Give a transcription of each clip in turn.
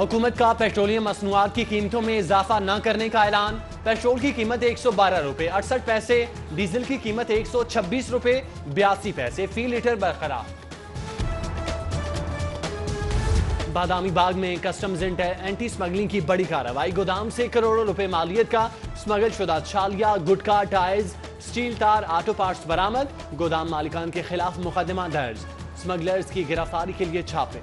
हुकूमत का पेट्रोलियम मसनूआत की कीमतों में इजाफा न करने का ऐलान। पेट्रोल की कीमत एक सौ बारह रुपए अड़सठ पैसे, डीजल की कीमत एक सौ छब्बीस रुपए बयासी पैसे, फ़ी लीटर बरकरार। बादामी बाग में कस्टम्स एंटी स्मगलिंग की बड़ी कार्रवाई। गोदाम से करोड़ों रुपए मालियत का स्मगल शुदा छालिया गुटका टायर्स स्टील तार, ऑटो पार्ट्स बरामद। गोदाम मालिकान के खिलाफ मुकदमा दर्ज। स्मगलर्स की गिरफ्तारी के लिए छापे।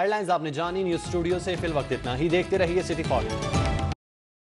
हेडलाइंस आपने जानी न्यूज़ स्टूडियो से फिल वक्त इतना ही। देखते रहिए सिटी फॉलो